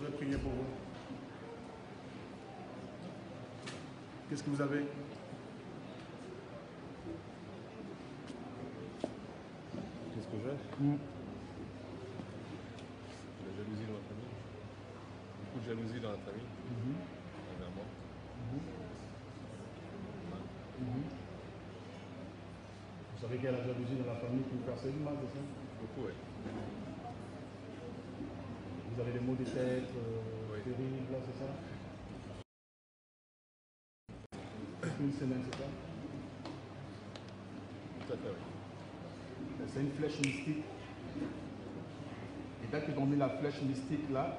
Je vais prier pour vous. Qu'est-ce que vous avez? Qu'est-ce que j'ai? Hmm. La jalousie dans la famille. Beaucoup de jalousie dans la famille. Mhm. Envers moi. Vous savez qu'il y a la jalousie dans la famille qui vous fait du mal, c'est ça? Beaucoup, oui. Vous avez des maux de tête euh, Oui. c'est ça Une semaine, c'est ça Tout à fait, oui. C'est une flèche mystique. Et dès qu'ils ont mis la flèche mystique là,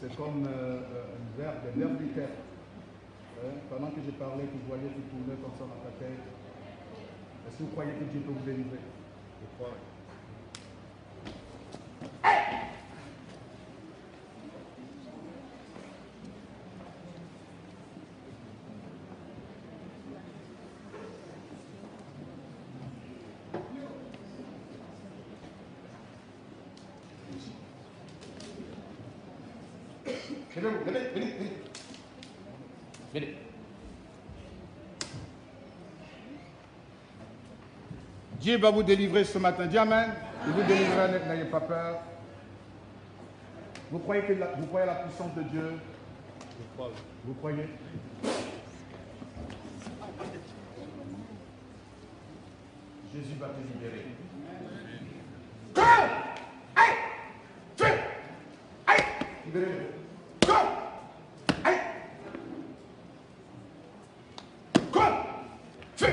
c'est comme euh, euh, un verbe, des verbes du terre. Hein, Pendant que j'ai parlé, que vous voyez qui tournait comme ça dans ta tête, est-ce que vous croyez que Dieu peut vous délivrer? Je crois, oui. Venez, vous, venez, venez, venez. Venez. Dieu va vous délivrer ce matin. Dis Amen. Il vous délivrera, n'ayez pas peur. Vous croyez, que la, vous croyez à la puissance de Dieu? Je crois, oui. Vous croyez? Jésus va te libérer. Go Aïe Feu Aïe Libérez-le. Go Aïe Go Feu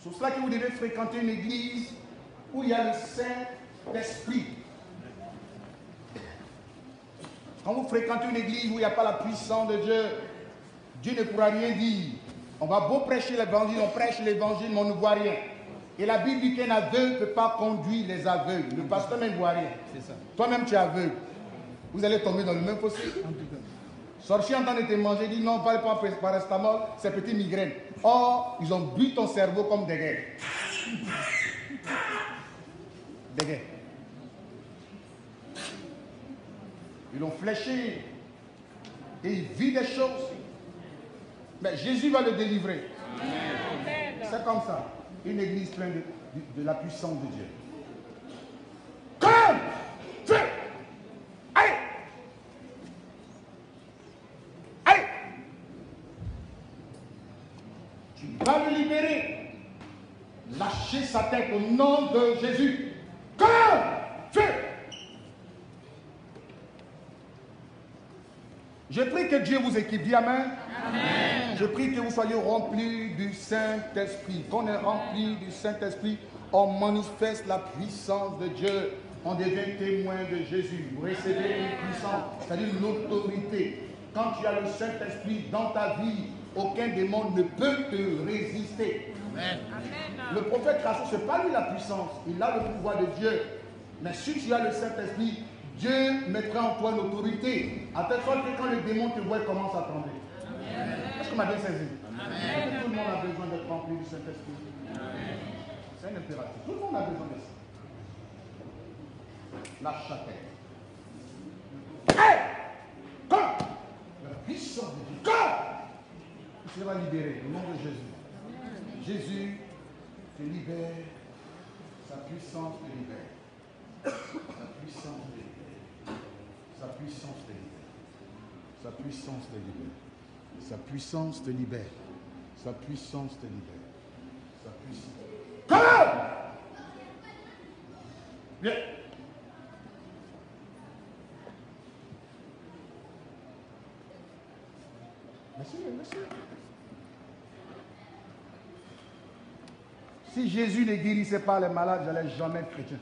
C'est pour cela que vous devez fréquenter une église où il y a le Saint-Esprit. Quand vous fréquentez une église où il n'y a pas la puissance de Dieu, Dieu ne pourra rien dire. On va beau prêcher l'évangile, on prêche l'évangile, mais on ne voit rien. Et la Bible dit qu'un aveugle ne peut pas conduire les aveugles. Le pasteur même ne voit rien. Toi-même, tu es aveugle. Vous allez tomber dans le même fossé. Sorcier en train de te manger, dit non, va pas paracétamol, c'est petit migraine. Or, ils ont bu ton cerveau comme des guerres. Des guerres. Ils l'ont fléché. Et il vit des choses. Mais Jésus va le délivrer. C'est comme ça. Une église pleine de, de- de la puissance de Dieu. Comme Feu Allez Allez Tu libérer. Lâchez sa tête au nom de Jésus. Comme Feu Je prie que Dieu vous équipe. Dis Amen. Je prie que vous soyez remplis du Saint-Esprit. Qu'on est rempli du Saint-Esprit, on manifeste la puissance de Dieu. On devient témoin de Jésus. Vous recevez une puissance, c'est-à-dire l'autorité. Quand tu as le Saint-Esprit dans ta vie, aucun démon ne peut te résister. Le prophète Rachel, ce n'est pas lui la puissance. Il a le pouvoir de Dieu. Mais si tu as le Saint-Esprit, Dieu mettra en toi une autorité. À telle sorte que quand le démon te voit, il commence à trembler. Est-ce qu'on m'a bien saisi Tout le monde a besoin d'être rempli du Saint-Esprit? C'est un impératif. Tout le monde a besoin de ça. Lâche ta tête. Hey Quand La puissance de Dieu. Quand Tu seras libéré au nom de Jésus. Jésus te libère. Sa puissance te libère. Sa puissance te libère. Sa puissance te libère. Sa puissance te libère. Sa puissance te libère. Sa puissance te libère. Sa puissance. Viens. Monsieur, monsieur. Si Jésus ne guérissait pas les malades, je n'allais jamais être chrétien.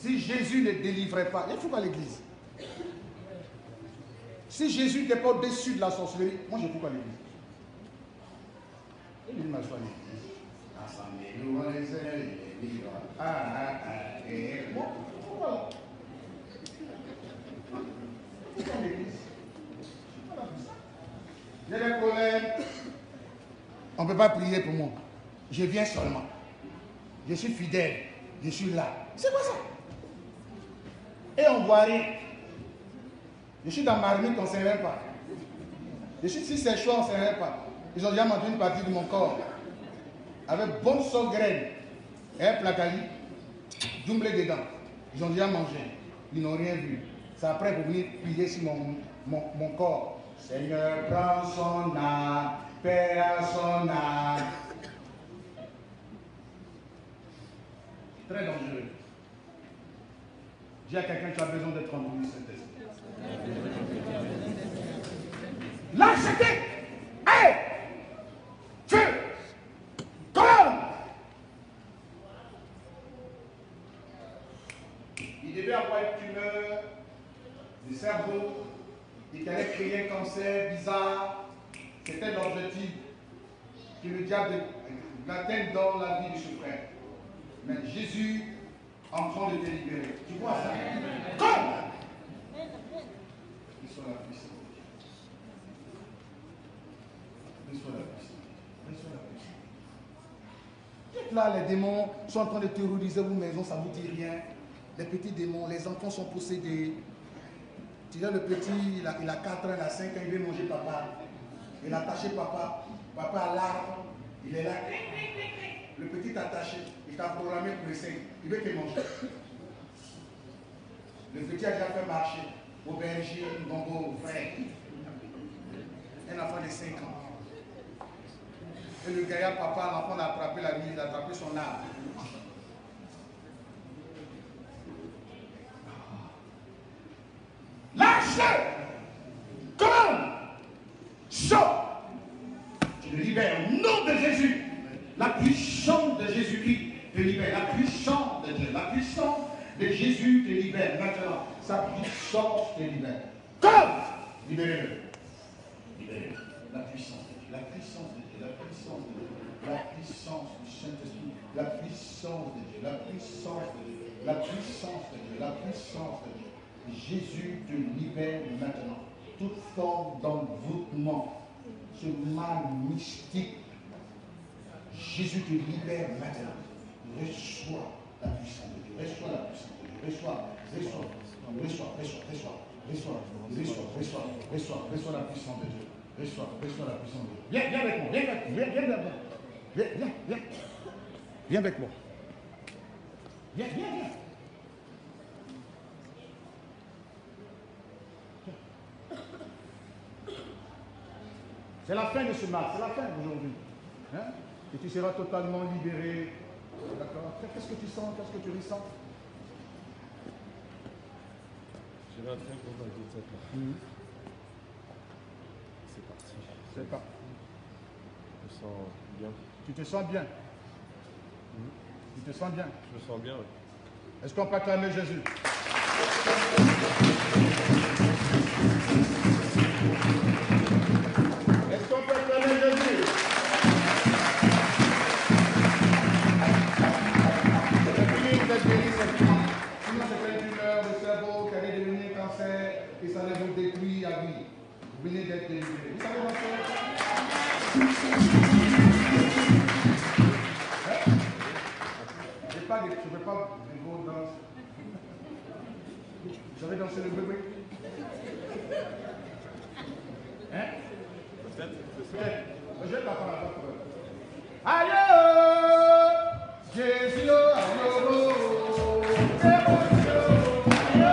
Si Jésus ne délivrait pas, il faut pas l'église. Si Jésus n'était pas au-dessus de la sorcellerie, moi je ne pas l'église. Lui m'a vivants. Ah, ah, ah, ne peut pas prier pour moi. Je viens seulement. Je suis fidèle. Je suis là. C'est quoi ça? Et on voit rien. Je suis dans marmite, on ne sait même pas. Je suis si c'est chaud, on ne sait même pas. Ils ont déjà mangé une partie de mon corps. Avec bonne sauce graine. Et un placali. Doublé dedans. Ils ont déjà mangé. Ils n'ont rien vu. C'est après pour venir prier sur mon, mon, mon corps. Seigneur, prends son âme, Âme. Très dangereux. Dis à quelqu'un, tu as besoin d'être rempli Saint-Esprit. L'acheter. Hey! Feu! Comme! Il devait avoir une tumeur du cerveau. Il allait créer un cancer bizarre. Le diable l'atteigne dans la vie de ce. Mais Jésus en train de te. Tu vois ça? Comme la puissance. Là, les démons sont en train de terroriser vos maisons, ça vous dit rien. Les petits démons, les enfants sont possédés. Tu vois, le petit, il a, il a 4 ans, il a 5 ans, il veut manger papa. Il a attaché papa. Papa a. Il est là. Le petit attaché. Il t'a programmé pour 5. Il veut te manger. Le petit a déjà fait marcher. Aubergine, bongo, frère. Un enfant de 5 ans. Et le gaillard, papa, l'enfant a attrapé la nuit, il a attrapé son arbre. Lâche-le Comme Sors Tu le libères au nom de Jésus. La puissance de Jésus-Christ te libère. La puissance de Dieu. La puissance de Jésus te libère. Maintenant, sa puissance te libère. Comme Libérez-le. Libérez-le. La puissance de Dieu. La puissance de Dieu. La puissance de Dieu. La puissance du Saint-Esprit. La puissance de Dieu. La puissance de Dieu. La puissance de Dieu. La puissance de Dieu. Jésus te libère maintenant. Toute forme d'envoûtement, ce mal mystique, Jésus te libère maintenant. Reçois la puissance de Dieu. Reçois la puissance de Dieu. Reçois, reçois, reçois, reçois, reçois, reçois, reçois, reçois, reçois, reçois la puissance de Dieu. Reçois, reçois la puissance de Dieu. Viens, viens avec moi, viens avec moi, viens, viens moi. Viens, viens, viens. Viens avec moi. Viens, viens, viens. C'est la fin de ce match, c'est la fin aujourd'hui. Hein? Et tu seras totalement libéré. D'accord Qu'est-ce que tu sens? Qu'est-ce que tu ressens? Cette là. C'est parti. C'est pas. Je me sens bien. Tu te sens bien Tu te sens bien Je me sens bien, oui. Est-ce qu'on peut acclamer Jésus? pays à lui. Vous venez d'être délivré. Vous savez, ma soeur pas Je ne vais pas vous danser. Vous avez dansé le bébé Hein Peut-être. Peut-être. Je vais t'apprendre à pas Allô Jésus, allô, C'est bon, allô, allô.